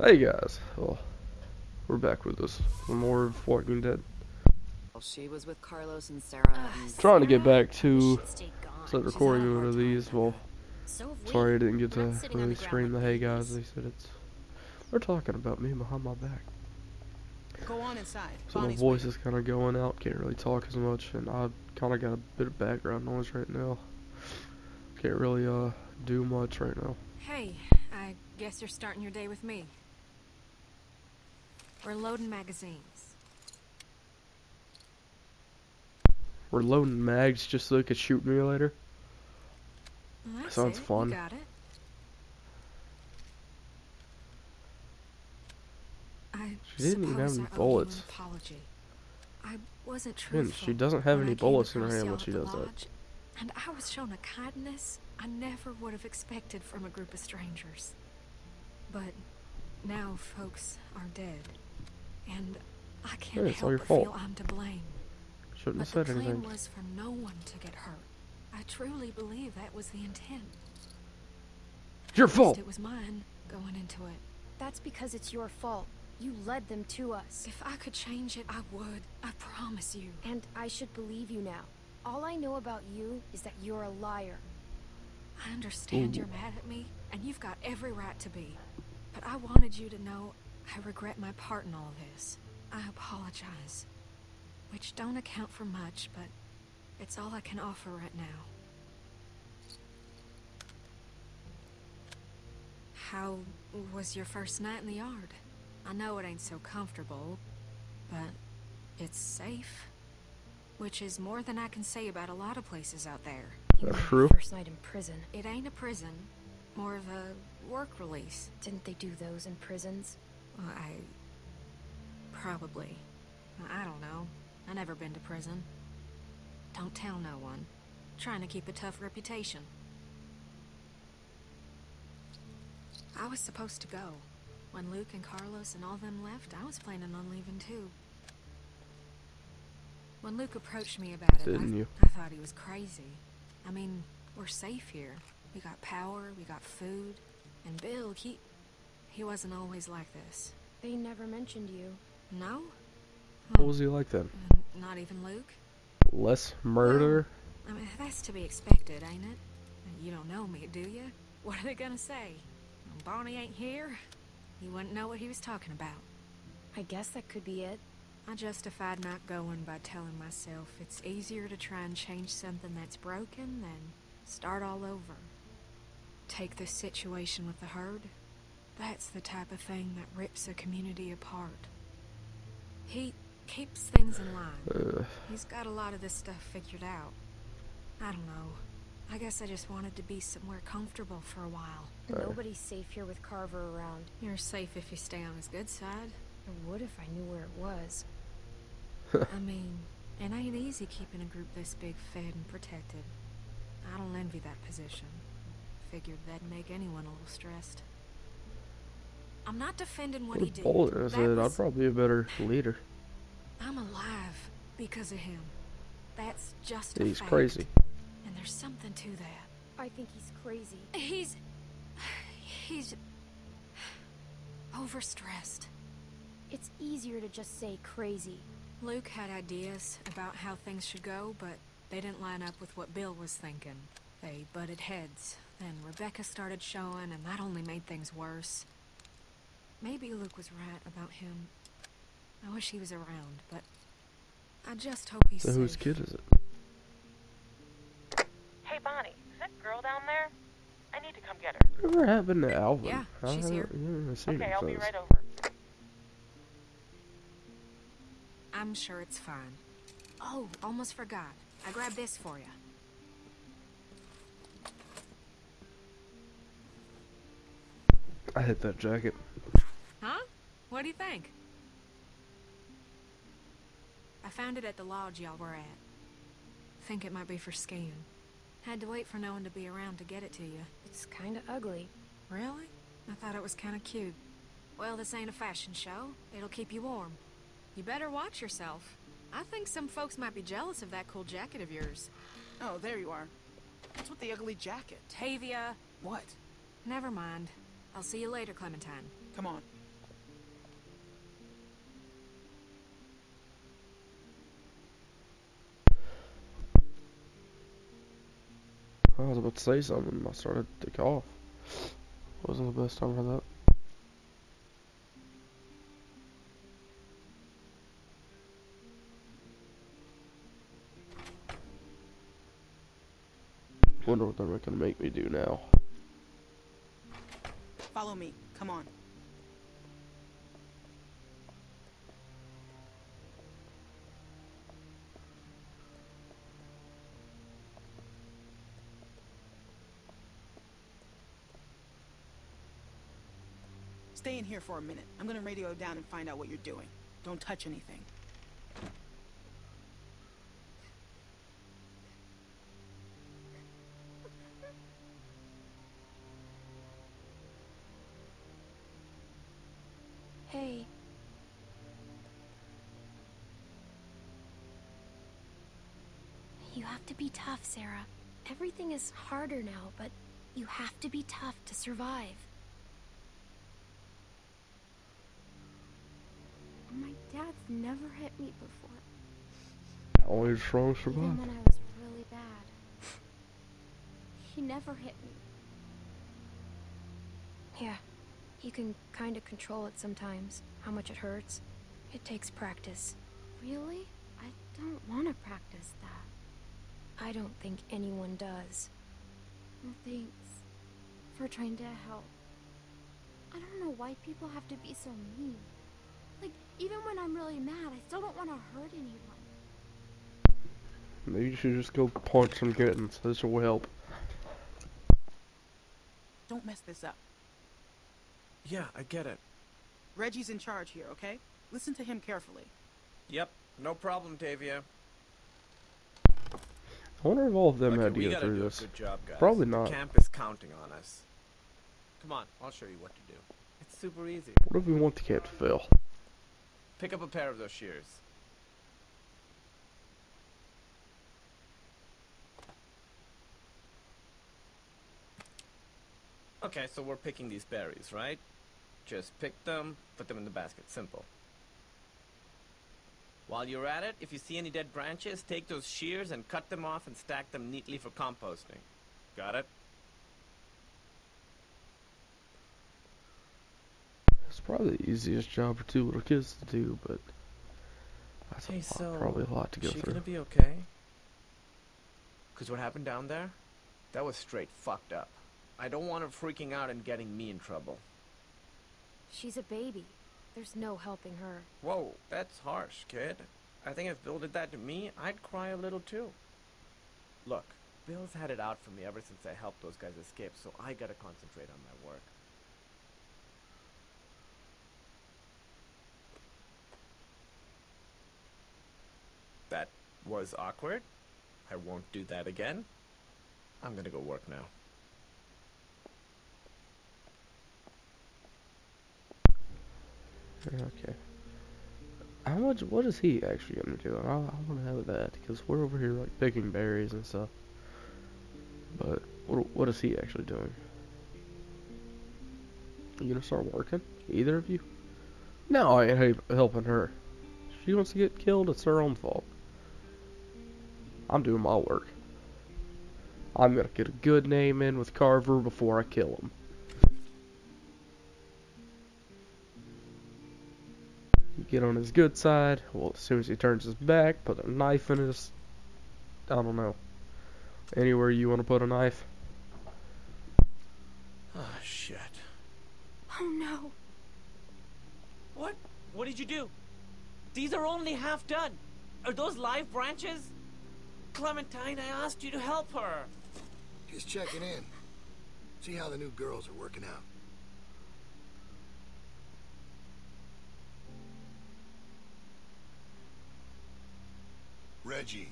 Hey guys, well, we're back with this more of Walking Dead. Well, she was with Carlos and Sarah. and Trying to get back to Should stay gone. start recording one of these. Well. So sorry I didn't get to not sitting on really the scream the hey guys. They said it's they're talking about me behind my back. Go on inside. So my voice waiting. is kind of going out. Can't really talk as much, and I kind of got a bit of background noise right now. Can't really uh do much right now. Hey, I guess you're starting your day with me. We're loading magazines. We're loading mags just so they could shoot me later. Well, Sounds it. fun. You got it. I She didn't even have any I owe you bullets. Apology. I wasn't truthful. she doesn't have any bullets in her hand when she does that. And I was shown a kindness I never would have expected from a group of strangers. But now folks are dead, and I can't Hey, it's all your but fault. feel I'm to blame. Shouldn't have But said the plan anything. was for no one to get hurt. I truly believe that was the intent. Your fault. It was mine going into it. That's because it's your fault. You led them to us. If I could change it, I would. I promise you. And I should believe you now. All I know about you is that you're a liar. I understand Ooh. you're mad at me, and you've got every right to be. But I wanted you to know I regret my part in all this. I apologize. Which don't account for much, but it's all I can offer right now. How was your first night in the yard? I know it ain't so comfortable, but it's safe. Which is more than I can say about a lot of places out there. You That's true. First night in prison. It ain't a prison, more of a work release. Didn't they do those in prisons? Well, I. Probably. I don't know. I never been to prison. Don't tell no one. Trying to keep a tough reputation. I was supposed to go. When Luke and Carlos and all them left, I was planning on leaving too. When Luke approached me about it, I, you? I thought he was crazy. I mean, we're safe here. We got power, we got food, and Bill, he he wasn't always like this. They never mentioned you. No? What was he like then? Not even Luke? Less murder? I mean, that's to be expected, ain't it? You don't know me, do you? What are they gonna say? Barney ain't here? You wouldn't know what he was talking about. I guess that could be it. I justified not going by telling myself it's easier to try and change something that's broken than start all over. Take this situation with the herd. That's the type of thing that rips a community apart. He keeps things in line. Uh, He's got a lot of this stuff figured out. I don't know. I guess I just wanted to be somewhere comfortable for a while. Right. Nobody's safe here with Carver around. You're safe if you stay on his good side. I would if I knew where it was. I mean, it ain't easy keeping a group this big fed and protected. I don't envy that position. Figured that'd make anyone a little stressed. I'm not defending what he did. Boulder That said I'd was- probably be a better leader. I'm alive because of him. That's just a He's fact. crazy. And there's something to that. I think he's crazy. He's. He's. overstressed. It's easier to just say crazy. Luke had ideas about how things should go, but they didn't line up with what Bill was thinking. They butted heads. Then Rebecca started showing, and that only made things worse. Maybe Luke was right about him. I wish he was around, but I just hope he's So whose kid is it? Hey, Bonnie, is that girl down there? I need to come get her. Whatever happened to Alvin? Yeah, I she's here. Okay, him I'll be right over. I'm sure it's fine. Oh, almost forgot. I grabbed this for you. I hit that jacket. Huh? What do you think? I found it at the lodge y'all were at. Think it might be for skiing. Had to wait for no one to be around to get it to you. It's kinda ugly. Really? I thought it was kind of cute. Well, this ain't a fashion show. It'll keep you warm. You better watch yourself. I think some folks might be jealous of that cool jacket of yours. Oh, there you are. What's with the ugly jacket? Tavia, What? never mind. I'll see you later, Clementine. Come on. Was about to say something I started to cough. Wasn't the best time for that. Wonder what they're gonna make me do now. Follow me. Come on. Stay in here for a minute. I'm gonna radio down and find out what you're doing. Don't touch anything. Hey. You have to be tough, Sarah. Everything is harder now, but you have to be tough to survive. My dad's never hit me before, Only the strong even survive. when I was really bad. He never hit me. Yeah, you can kind of control it sometimes, how much it hurts. It takes practice. Really? I don't want to practice that. I don't think anyone does. Well, thanks for trying to help. I don't know why people have to be so mean. Like, even when I'm really mad, I still don't want to hurt anyone. Maybe you should just go punch some kittens. This will help. Don't mess this up. Yeah, I get it. Reggie's in charge here, okay? Listen to him carefully. Yep, no problem, Tavia. I wonder if all of them Okay, had to we go through do this. job, guys. Probably The not. camp is counting on us. Come on, I'll show you what to do. It's super easy. What if we want the camp to fail? Pick up a pair of those shears. Okay, so we're picking these berries, right? Just pick them, put them in the basket. Simple. While you're at it, if you see any dead branches, take those shears and cut them off and stack them neatly for composting. Got it? It's probably the easiest job for two little kids to do, but that's a Hey, lot, so probably a lot to go she through. gonna be okay? Cause what happened down there, that was straight fucked up. I don't want her freaking out and getting me in trouble. She's a baby. There's no helping her. Whoa, that's harsh, kid. I think if Bill did that to me, I'd cry a little too. Look, Bill's had it out for me ever since I helped those guys escape, so I gotta concentrate on my work. That was awkward. I won't do that again. I'm gonna go work now. Okay. How much? What is he actually gonna do? I, I want to know that because we're over here like picking berries and stuff. But what what is he actually doing? You gonna start working? Either of you? No, I ain't helping her. She wants to get killed, it's her own fault. I'm doing my work. I'm gonna get a good name in with Carver before I kill him. You get on his good side. Well, as soon as he turns his back, put a knife in his. I don't know. Anywhere you want to put a knife. Oh, shit. Oh no. What? What did you do? These are only half done. Are those live branches? Clementine, I asked you to help her. Just checking in. See how the new girls are working out. Reggie,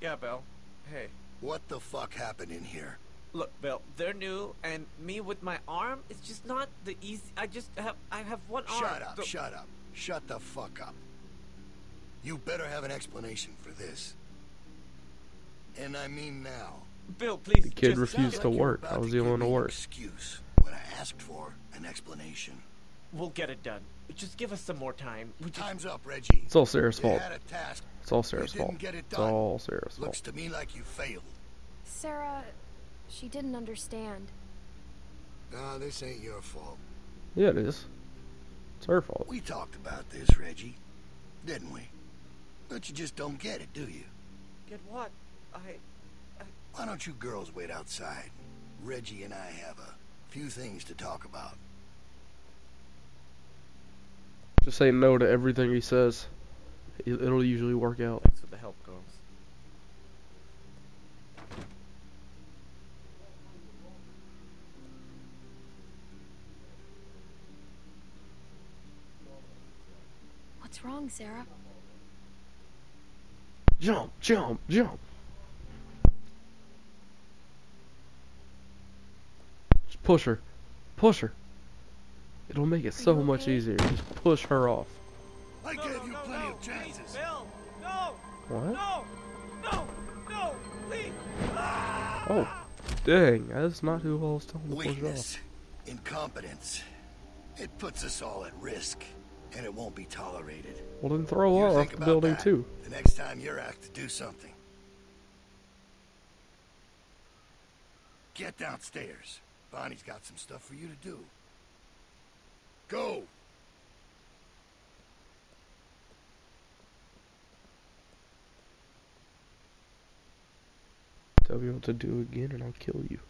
Yeah, Bill. Hey. what the fuck happened in here? Look, Bill, they're new, and me with my arm, it's just not the easy. I just have, I have one arm. Shut up, The- shut up. Shut the fuck up. You better have an explanation for this. And I mean now. Bill, please. The kid just- refused to Like work. I was to the only one to work. Excuse. What I asked for, an explanation. We'll get it done. Just give us some more time. We just, Time's up, Reggie. It's all Sarah's fault. had a task. It's all Sarah's didn't fault. get it It's all Sarah's Looks fault. Looks to me like you failed. Sarah, she didn't understand. Nah, this ain't your fault. Yeah, it is. It's her fault. We talked about this, Reggie. Didn't we? But you just don't get it, do you? Get what? I. Why don't you girls wait outside? Reggie and I have a few things to talk about. Just say no to everything he says. It- It'll usually work out. Thanks for the help, girls. What's wrong, Sarah? Jump, jump, jump. Just push her. Push her. It'll make it so you much easier. Just push her off. I No, gave no, you no, plenty of chances. Please, Bill! No! What? No! No! No! Please! Ah! Oh, dang. That's not who I was telling to push off. Weakness, incompetence. It puts us all at risk, and it won't be tolerated. Well, then throw her off the building that too. The next time you're asked to do something. Get downstairs. Bonnie's got some stuff for you to do. Go! Tell me what to do again and I'll kill you.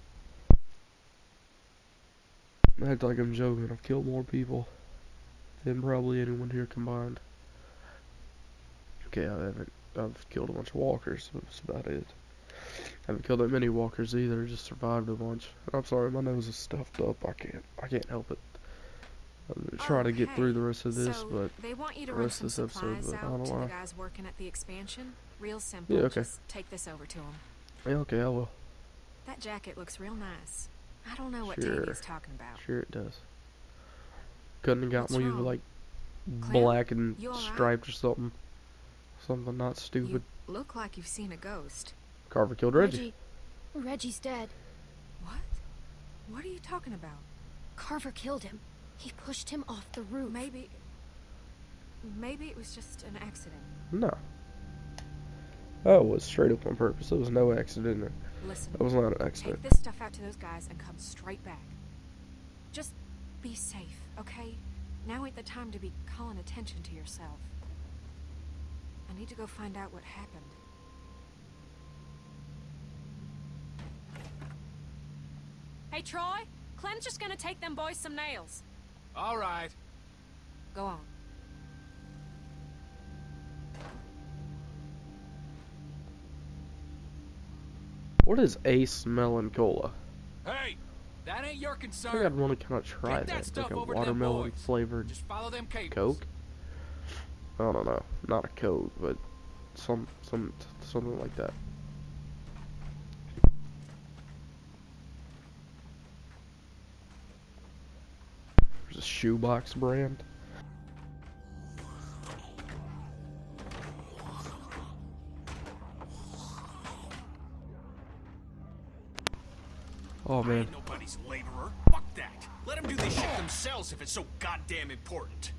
Act like I'm joking. I've killed more people than probably anyone here combined. Okay, I haven't. I've killed a bunch of walkers. but That's about it. I haven't killed that many walkers either. Just survived a bunch. I'm sorry, my nose is stuffed up. I can't. I can't help it. I'm trying to get through the rest of this, so but they want you to the run rest some of this episode, supplies but I out don't to the know. guys working at the expansion. Real simple. Yeah, okay. Just take this over to them. yeah, okay, I will. That jacket looks real nice. I don't know what Sure. Tavia's talking about. Sure, it does. Couldn't have got What's me with wrong? like Clem, black and you alright? striped or something. Something not You stupid. look like you've seen a ghost. Carver killed Reggie. Reggie. Reggie's dead. What? What are you talking about? Carver killed him. He pushed him off the roof. Maybe. Maybe it was just an accident. No. That was straight up on purpose. There was no accident there. Listen. That was not an accident. Take this stuff out to those guys and come straight back. Just be safe, okay? Now ain't the time to be calling attention to yourself. I need to go find out what happened. Hey, Troy! Clem's just gonna take them boys some nails. All right. Go on. What is Ace Melon Cola? Hey, that ain't your concern. I think. I'd want to kind of try that that. Like a over to them watermelon flavored Just follow them cables. Coke. I don't know. Not a Coke, but some some something like that. There's a shoebox brand. Oh man. ain't nobody's laborer. Fuck that. Let them do this shit themselves if it's so goddamn important.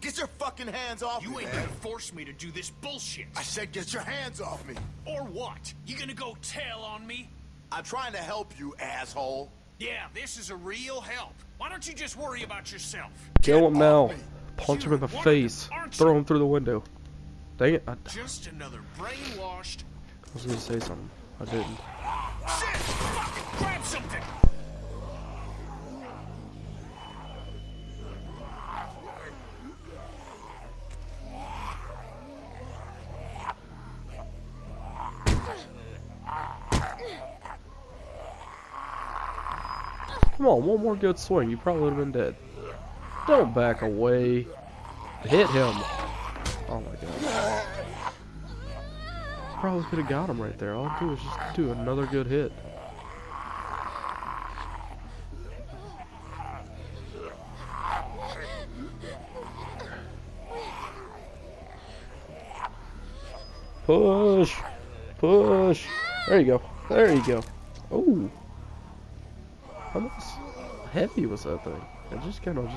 Get your fucking hands off You me, ain't man. gonna force me to do this bullshit. I said get your hands off me. Or what? You gonna go tell on me? I'm trying to help you, asshole. Yeah, this is a real help. Why don't you just worry about yourself? Kill him Get now. Punch him in the You're one of face. them, Throw him through the window. Dang it. I, I Just another brainwashed. I was gonna say something. I didn't. Shit! Grab something! Come on, one more good swing. You probably would have been dead. Don't back away. Hit him. Oh my god. Probably could have got him right there. All I do is just do another good hit. Push. Push. There you go. There you go. Oh. How much heavy was that thing? It just kind of